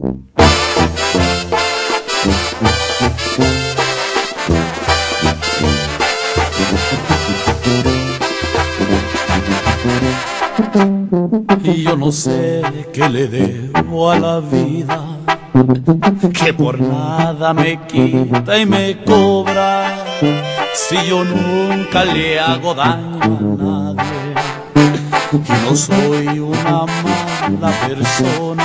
Y yo no sé qué le debo a la vida, que por nada me quita y me cobra, si yo nunca le hago daño a nadie. Y no soy una mala persona,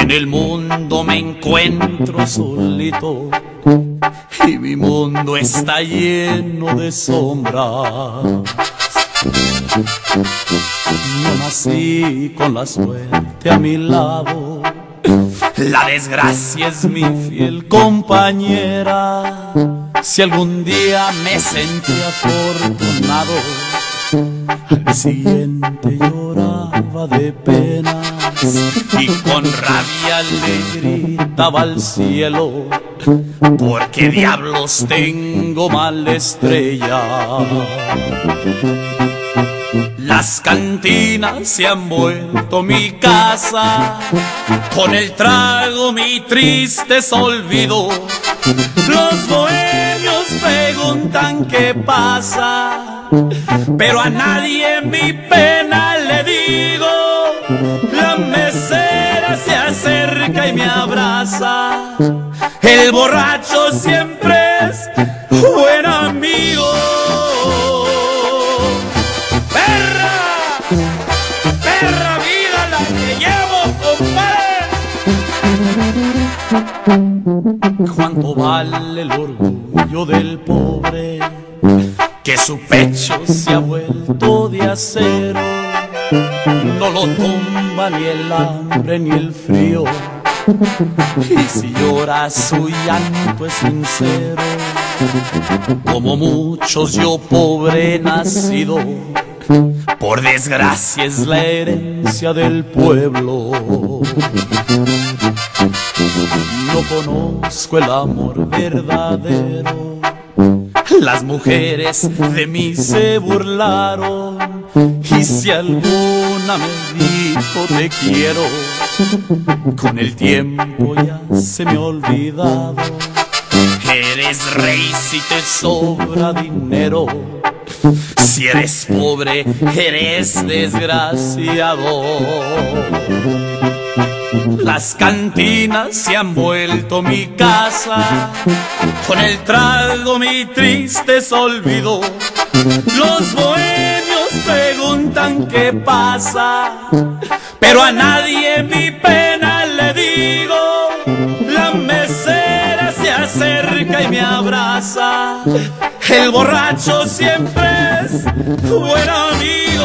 en el mundo me encuentro solito y mi mundo está lleno de sombras. No nací con la suerte a mi lado. La desgracia es mi fiel compañera. Si algún día me sentí afortunado, al siguiente lloraba de penas y con rabia le gritaba al cielo, porque diablos tengo mala estrella. Las cantinas se han vuelto mi casa, con el trago mi triste olvido. Los bohemios preguntan qué pasa, pero a nadie mi pena el borracho siempre es buen amigo. perra vida la que llevo, compadre. ¿Cuánto vale el orgullo del pobre? Que su pecho se ha vuelto de acero. No lo tumba ni el hambre ni el frío. Y si llora su llanto es sincero. Como muchos yo pobre nacido por desgracia es la herencia del pueblo. No conozco el amor verdadero. Las mujeres de mí se burlaron. Y si alguna me dijo te quiero, con el tiempo ya se me ha olvidado. Eres rey si te sobra dinero si eres pobre, eres desgraciado. Las cantinas se han vuelto mi casa, con el trago mi triste olvido. Los bohemios preguntan qué pasa, pero a nadie mi pena le digo. La mesera se acerca y me abraza. El borracho siempre es buen amigo.